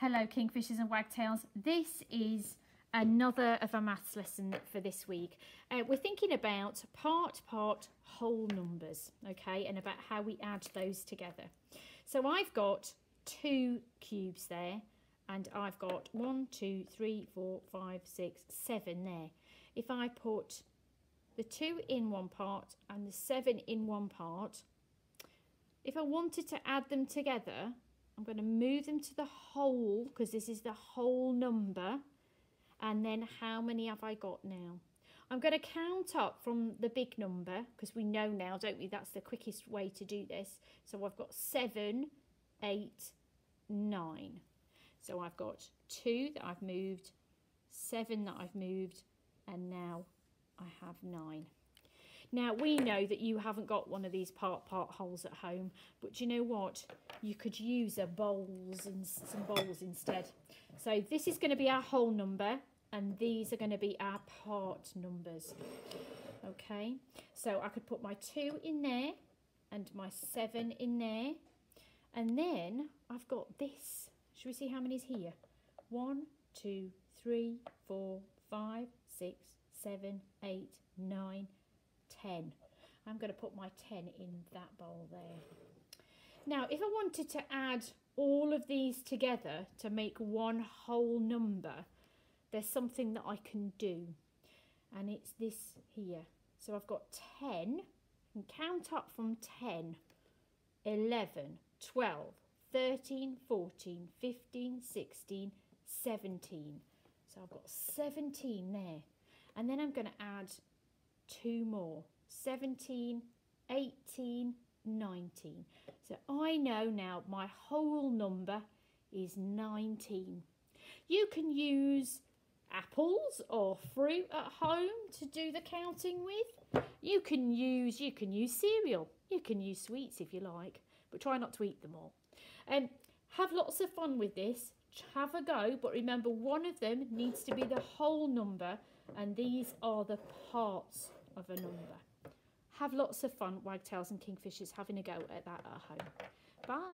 Hello Kingfishers and Wagtails. This is another of our maths lesson for this week. Uh, we're thinking about part part whole numbers, okay, and about how we add those together. So I've got two cubes there and I've got one, two, three, four, five, six, seven there. If I put the two in one part and the seven in one part, if I wanted to add them together, I'm going to move them to the whole because this is the whole number. And then how many have I got now? I'm going to count up from the big number because we know now, don't we? That's the quickest way to do this. So I've got seven, eight, nine. So I've got two that I've moved, seven that I've moved, and now I have nine. Now, we know that you haven't got one of these part-part wholes at home, but you know what? You could use a bowls and some bowls instead. So this is going to be our whole number, and these are going to be our part numbers. Okay, so I could put my 2 in there, and my 7 in there, and then I've got this. Should we see how many's here? One, two, three, four, five, six, seven, eight, nine, 10. I'm going to put my 10 in that bowl there. Now, if I wanted to add all of these together to make one whole number, there's something that I can do. And it's this here. So I've got 10, and count up from 10, 11, 12, 13, 14, 15, 16, 17. So I've got 17 there. And then I'm going to add two more 17 18 19 so I know now my whole number is 19 you can use apples or fruit at home to do the counting with. You can use you can use cereal. You can use sweets if you like but try not to eat them all. And um, have lots of fun with this. Have a go but remember one of them needs to be the whole number and these are the parts of a number. Have lots of fun, wagtails and kingfishers, having a go at that at home. Bye.